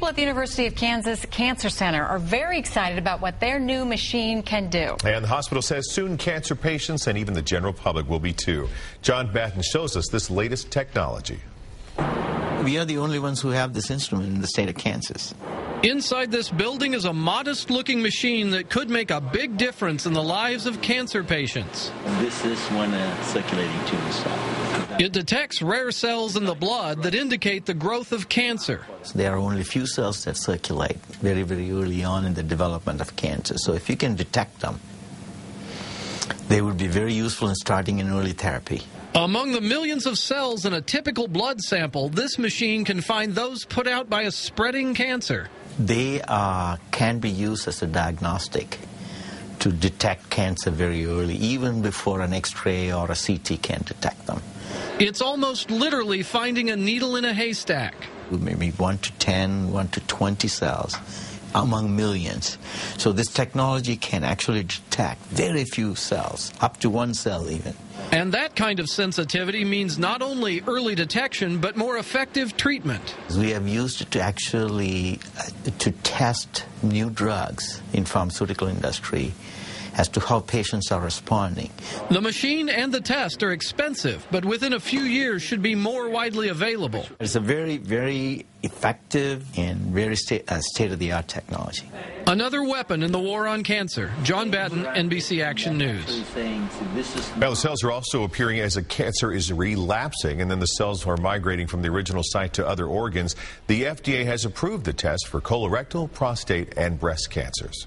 People at the University of Kansas Cancer Center are very excited about what their new machine can do. And the hospital says soon cancer patients and even the general public will be too. John Batten shows us this latest technology. We are the only ones who have this instrument in the state of Kansas. Inside this building is a modest looking machine that could make a big difference in the lives of cancer patients. This is when a circulating tumor cell. It detects rare cells in the blood that indicate the growth of cancer. There are only a few cells that circulate very, very early on in the development of cancer. So if you can detect them, they would be very useful in starting an early therapy. Among the millions of cells in a typical blood sample, this machine can find those put out by a spreading cancer. They uh, can be used as a diagnostic to detect cancer very early, even before an X-ray or a CT can detect them. It's almost literally finding a needle in a haystack. Maybe 1 to 10, 1 to 20 cells among millions. So this technology can actually detect very few cells, up to one cell even. And that kind of sensitivity means not only early detection, but more effective treatment. We have used it to actually uh, to test new drugs in pharmaceutical industry as to how patients are responding. The machine and the test are expensive, but within a few years should be more widely available. It's a very, very effective and very state, uh, state-of-the-art technology. Another weapon in the war on cancer. John Batten, NBC Action News. Now, the cells are also appearing as a cancer is relapsing, and then the cells are migrating from the original site to other organs. The FDA has approved the test for colorectal, prostate, and breast cancers.